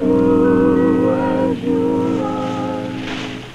Do as you like.